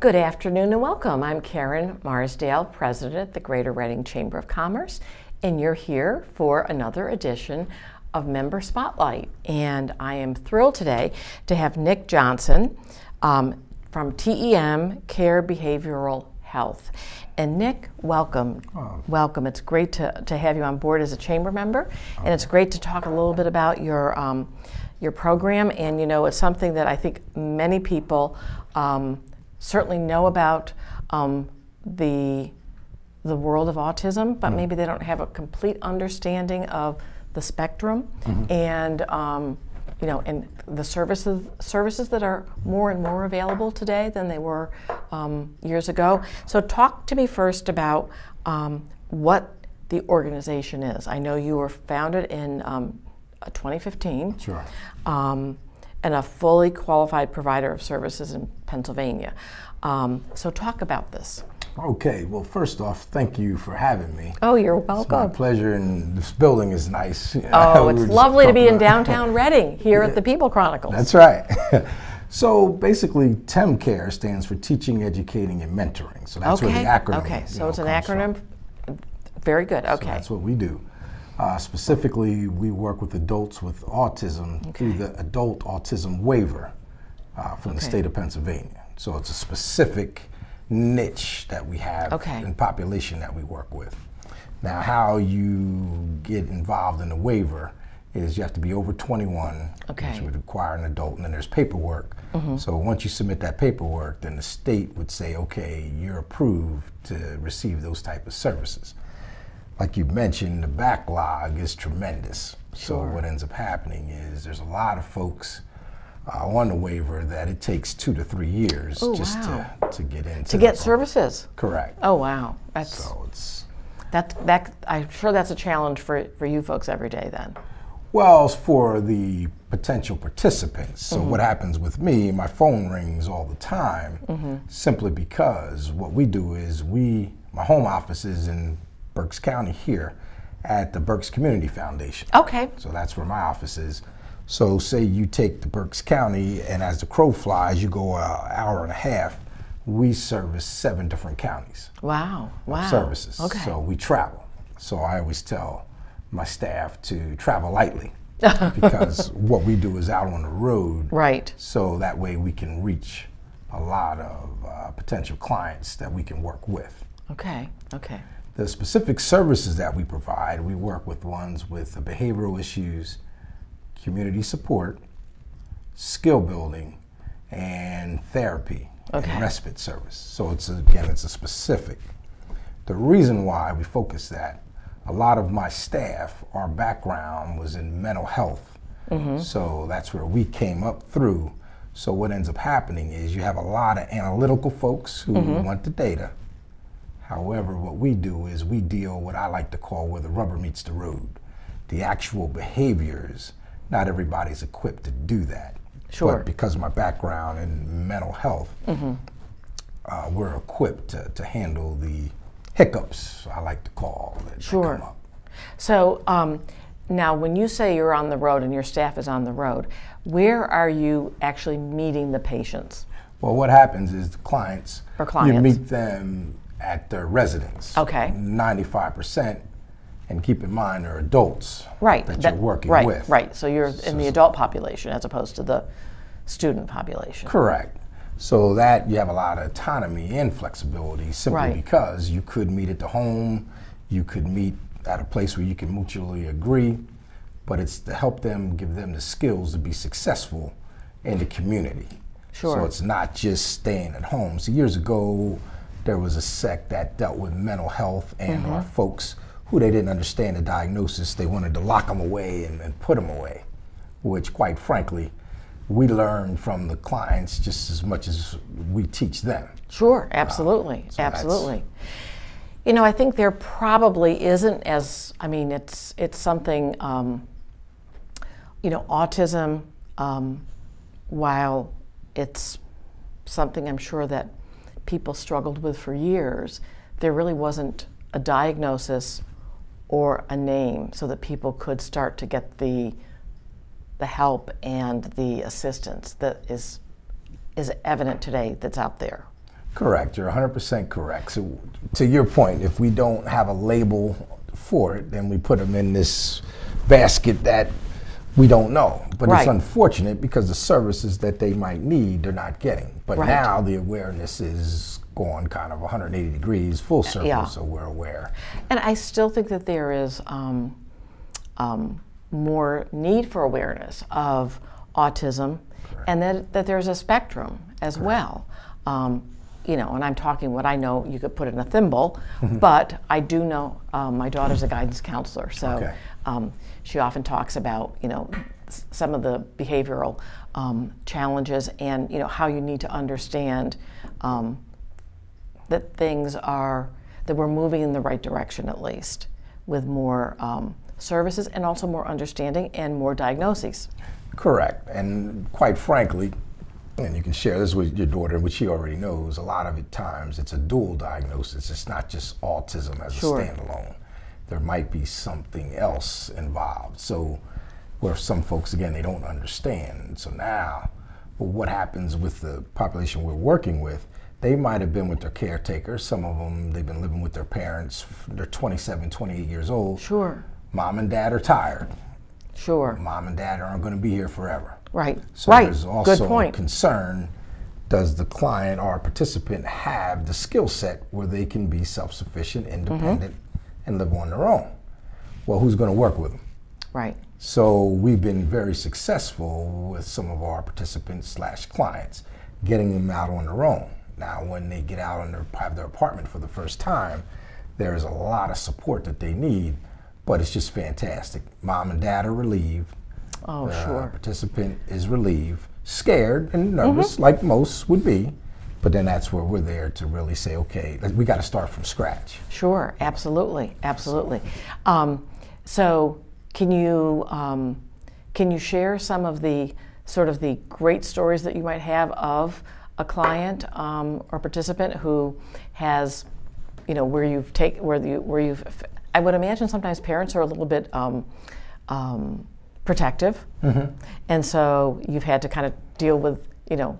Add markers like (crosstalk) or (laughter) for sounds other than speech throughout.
Good afternoon and welcome. I'm Karen Marsdale, President of the Greater Reading Chamber of Commerce, and you're here for another edition of Member Spotlight. And I am thrilled today to have Nick Johnson um, from TEM Care Behavioral Health. And Nick, welcome. Oh. Welcome. It's great to, to have you on board as a chamber member, and it's great to talk a little bit about your. Um, your program, and you know, it's something that I think many people um, certainly know about um, the the world of autism, but mm. maybe they don't have a complete understanding of the spectrum mm-hmm. and um, you know and the services services that are more and more available today than they were um, years ago. So talk to me first about um, what the organization is. I know you were founded in um, 2015. Sure. Um, and a fully qualified provider of services in Pennsylvania. Um, so, talk about this. Okay, well, first off, thank you for having me. Oh, you're welcome. It's my pleasure, and this building is nice. (laughs) Oh, we it's lovely to be in downtown (laughs) Reading here yeah, at the People Chronicles. That's right. (laughs) so basically, TEM Care stands for Teaching, Educating, and Mentoring. So that's okay. where the acronym. Okay, so know, it's an acronym. From. Very good. Okay. So that's what we do. Uh, specifically, we work with adults with autism okay. through the adult autism waiver uh, from okay. the state of Pennsylvania. So it's a specific niche that we have okay. in population that we work with. Now, how you get involved in the waiver is you have to be over 21, okay. which would require an adult, and then there's paperwork. Mm-hmm. So once you submit that paperwork, then the state would say, okay, you're approved to receive those type of services like you mentioned, the backlog is tremendous. Sure. So what ends up happening is there's a lot of folks uh, on the waiver that it takes two to three years Ooh, just wow. to, to get into to get services. Correct. Oh wow, that's so it's that that I'm sure that's a challenge for for you folks every day then. Well, for the potential participants. So mm-hmm. what happens with me? My phone rings all the time, mm-hmm. simply because what we do is we my home office is in Berks County here at the Berks Community Foundation. Okay. So that's where my office is. So say you take the Berks County, and as the crow flies, you go an hour and a half. We service seven different counties. Wow! Wow! Services. Okay. So we travel. So I always tell my staff to travel lightly (laughs) because what we do is out on the road. Right. So that way we can reach a lot of uh, potential clients that we can work with. Okay. Okay. The specific services that we provide, we work with ones with behavioral issues, community support, skill building, and therapy okay. and respite service. So it's again, it's a specific. The reason why we focus that, a lot of my staff, our background was in mental health. Mm-hmm. So that's where we came up through. So what ends up happening is you have a lot of analytical folks who mm-hmm. want the data However, what we do is we deal what I like to call where the rubber meets the road. The actual behaviors, not everybody's equipped to do that. Sure. But because of my background in mental health, mm-hmm. uh, we're equipped to, to handle the hiccups, I like to call that sure. come up. So um, now, when you say you're on the road and your staff is on the road, where are you actually meeting the patients? Well, what happens is the clients, or clients. you meet them at their residence. Okay. 95%. And keep in mind, they're adults right. that, that you're working right, with. Right, so you're so, in the adult population as opposed to the student population. Correct. So that you have a lot of autonomy and flexibility simply right. because you could meet at the home, you could meet at a place where you can mutually agree, but it's to help them, give them the skills to be successful in the community. Sure. So it's not just staying at home. So years ago, there was a sect that dealt with mental health and mm-hmm. our folks who they didn't understand the diagnosis. They wanted to lock them away and, and put them away, which, quite frankly, we learn from the clients just as much as we teach them. Sure, absolutely, uh, so absolutely. You know, I think there probably isn't as I mean, it's it's something. Um, you know, autism, um, while it's something I'm sure that people struggled with for years, there really wasn't a diagnosis or a name so that people could start to get the the help and the assistance that is is evident today that's out there. Correct. You're 100% correct. So, to your point, if we don't have a label for it, then we put them in this basket that we don't know. But Right. it's unfortunate because the services that they might need, they're not getting. But Right. now the awareness is going kind of 180 degrees, full circle, Yeah. so we're aware. And I still think that there is um, um, more need for awareness of autism and that, that there's a spectrum as well. Um, you know, and I'm talking what I know you could put in a thimble, but I do know um, my daughter's a guidance counselor, so Okay. um, she often talks about, you know, s- some of the behavioral um, challenges and, you know, how you need to understand um, that things are that we're moving in the right direction at least with more um, services and also more understanding and more diagnoses Correct. And quite frankly, and you can share this with your daughter, which she already knows, a lot of it times it's a dual diagnosis. It's not just autism as Sure. a standalone. There might be something else involved. So where some folks again they don't understand. So now well, what happens with the population we're working with? They might have been with their caretakers. Some of them they've been living with their parents. They're 27, 28 years old. sure Mom and dad are tired. sure Mom and dad aren't going to be here forever. Right So right there's also good point a concern does the client or participant have the skill set where they can be self sufficient, mm-hmm. independent, and live on their own? Well, who's going to work with them? right So we've been very successful with some of our participants slash clients, getting them out on their own. Now, when they get out and their, have their apartment for the first time, there is a lot of support that they need, but it's just fantastic. Mom and dad are relieved. Oh The sure participant is relieved, scared and nervous, like most would be. But then that's where we're there to really say, okay, we got to start from scratch. Sure, absolutely, absolutely. Um, so, can you um, can you share some of the sort of the great stories that you might have of a client um, or participant who has, you know, where you've take where you where you've. I would imagine sometimes parents are a little bit um, um, protective, and so you've had to kind of deal with, you know,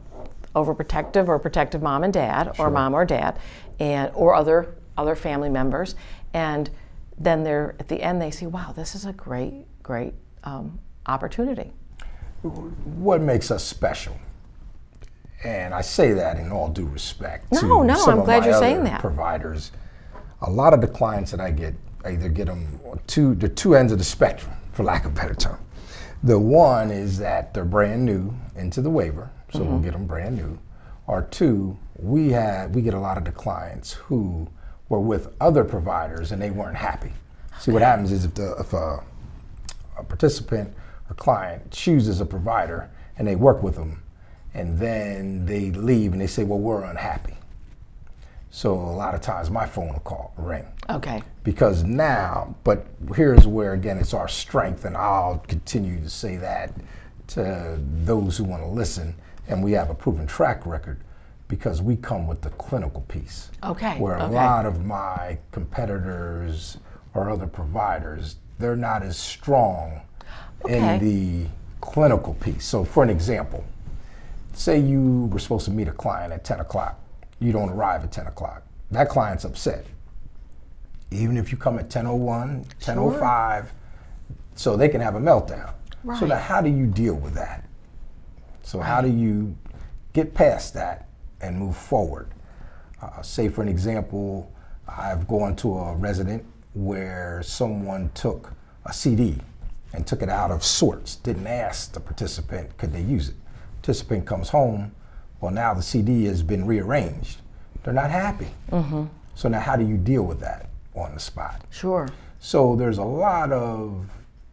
overprotective or protective mom and dad or mom or dad and or other other family members and then they're at the end they see wow this is a great great um, opportunity What makes us special? And I say that in all due respect. No, to no, some I'm glad you're saying that. Providers, a lot of the clients that I get, I either get them on two, the two ends of the spectrum, for lack of a better term. The one is that they're brand new into the waiver, so Mm-hmm. we'll get them brand new. Or two, we had we get a lot of the clients who were with other providers and they weren't happy. See what happens is if the if a, a participant or client chooses a provider and they work with them, and then they leave and they say, "Well, we're unhappy." So a lot of times my phone will call ring okay because now, but here's where again it's our strength, and I'll continue to say that to those who want to listen, and we have a proven track record because we come with the clinical piece. Okay, Where a okay. lot of my competitors or other providers, they're not as strong Okay. in the clinical piece. So, for an example, say you were supposed to meet a client at 10 o'clock, you don't arrive at 10 o'clock. That client's upset. Even if you come at 10:01, 10:05, so they can have a meltdown. Right. So now, how do you deal with that? So how do you get past that and move forward? Uh, say, for an example, I've gone to a resident where someone took a CD and took it out of sorts, didn't ask the participant could they use it. Participant comes home, well, now the CD has been rearranged. They're not happy. So now, how do you deal with that on the spot? sure So there's a lot of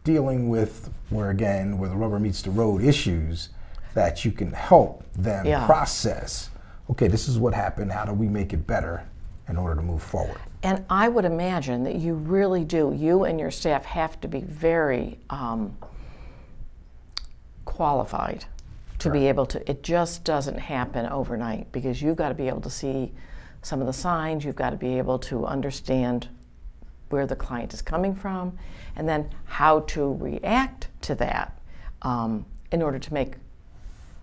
dealing with where again where the rubber meets the road issues that you can help them Yeah. process. Okay, this is what happened. How do we make it better in order to move forward? and i would imagine that you really do you and your staff have to be very um, qualified to be able to it just doesn't happen overnight because you've got to be able to see some of the signs you've got to be able to understand where the client is coming from and then how to react to that um, in order to make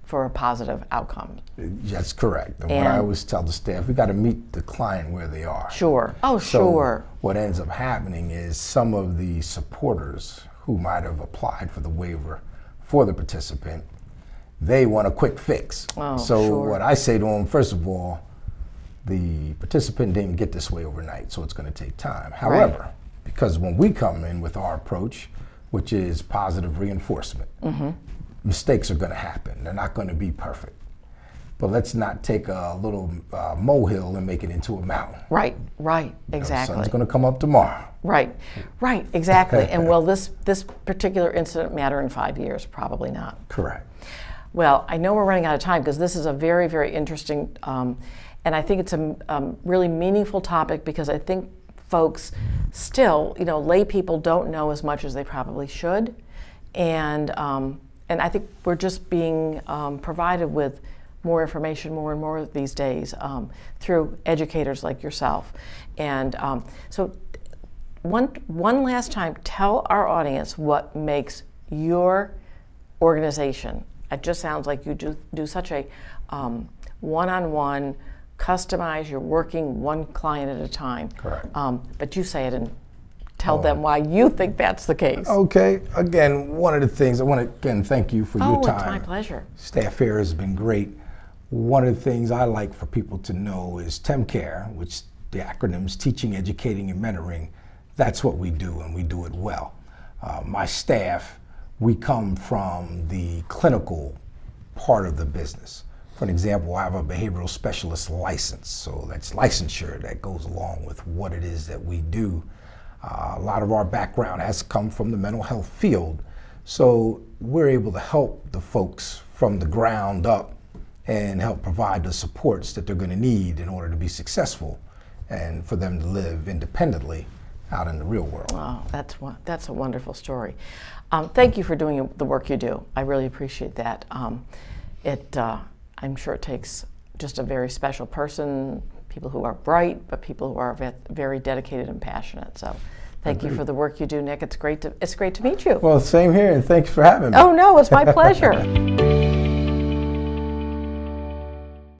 for a positive outcome. That's correct. And, what I always tell the staff, we got to meet the client where they are. Sure. Oh, So sure. What ends up happening is some of the supporters who might have applied for the waiver for the participant, they want a quick fix. Oh, so sure. what I say to them, first of all, the participant didn't get this way overnight, so it's going to take time. However, because when we come in with our approach, which is positive reinforcement, Mm-hmm. mistakes are going to happen. They're not going to be perfect. But let's not take a little uh, molehill and make it into a mountain. Right, right, exactly. The exactly. sun's going to come up tomorrow. Right, right, exactly. and will this this particular incident matter in five years? Probably not. Correct. Well, I know we're running out of time because this is a very, very interesting, um, and I think it's a um, really meaningful topic because I think folks still, you know, lay people don't know as much as they probably should, and um, and I think we're just being um, provided with more information more and more these days um, through educators like yourself, and um, so one one last time, tell our audience what makes your organization. It just sounds like you do do such a um, one-on-one, customized. You're working one client at a time. Correct. Um, but you say it and tell them why you think that's the case. Okay. Again, one of the things I want to again thank you for Oh, your it's my pleasure. Staff here has been great. One of the things I like for people to know is TEMCARE, which the acronyms Teaching, Educating, and Mentoring. That's what we do, and we do it well. Uh, my staff, we come from the clinical part of the business. For an example, I have a behavioral specialist license, so that's licensure that goes along with what it is that we do. Uh, a lot of our background has come from the mental health field, so we're able to help the folks from the ground up and help provide the supports that they're going to need in order to be successful and for them to live independently out in the real world. Oh, that's one, that's a wonderful story. Um, thank you for doing the work you do. I really appreciate that. Um, it, uh, I'm sure it takes just a very special person, people who are bright, but people who are very dedicated and passionate. So, thank you for the work you do, Nick. It's great to it's great to meet you. Well, same here, and thanks for having me. Oh no, it's my pleasure. (laughs)